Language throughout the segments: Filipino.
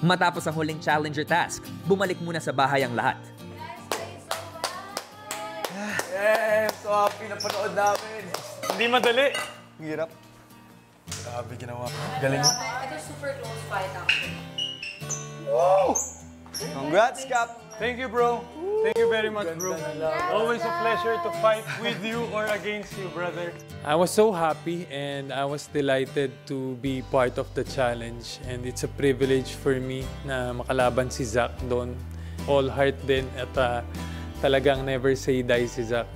Matapos ang huling challenger task, bumalik muna sa bahay ang lahat. Eh, so happy na panood namin. Hindi madali. Ang hirap. Grabe ginawa. Galing mo. Ito super close fight actually. Congrats, Cap! Thank you, bro. Thank you very much, bro. Always a pleasure to fight with you or against you, brother. I was so happy and I was delighted to be part of the challenge and it's a privilege for me na makalaban si Zach doon. All heart din at ah, talagang never say die si Zach.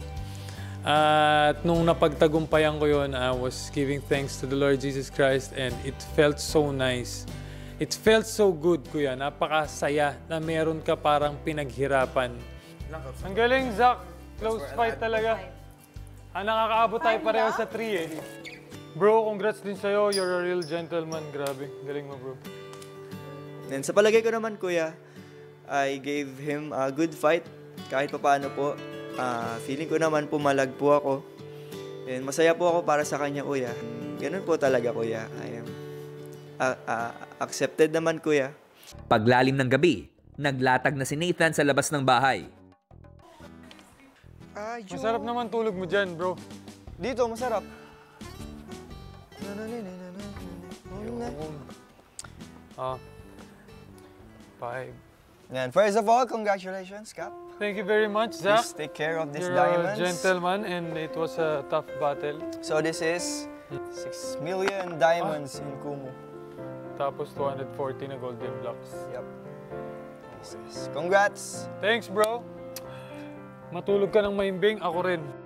At nung napagtagumpayan ko yon, I was giving thanks to the Lord Jesus Christ and it felt so nice. It felt so good, kuya. Napakasaya na meron ka parang pinaghirapan. Ang galing, Zach. Close fight talaga. Ah, nakakaabot tayo pareho sa 3 eh. Bro, congrats din sa'yo. You're a real gentleman. Grabe. Galing mo, bro. And sa palagay ko naman, kuya, I gave him a good fight. Kahit pa paano po. Ah, feeling ko naman pumalag po ako. And masaya po ako para sa kanya, kuya. Ganun po talaga, kuya. I am ah, ah, accepted naman, kuya. Paglalim ng gabi, naglatag na si Nathan sa labas ng bahay. Masarap naman tulog mo dyan, bro. Dito, masarap. Ah. Five. And first of all, congratulations, Cap. Thank you very much, Zach. Please take care of these You're diamonds. a gentleman and it was a tough battle. So this is 6 million diamonds in Kumu. Tapos 240 na golden blocks. Yep. Congrats! Thanks, bro. Matulog ka ng maimbing. Ako rin.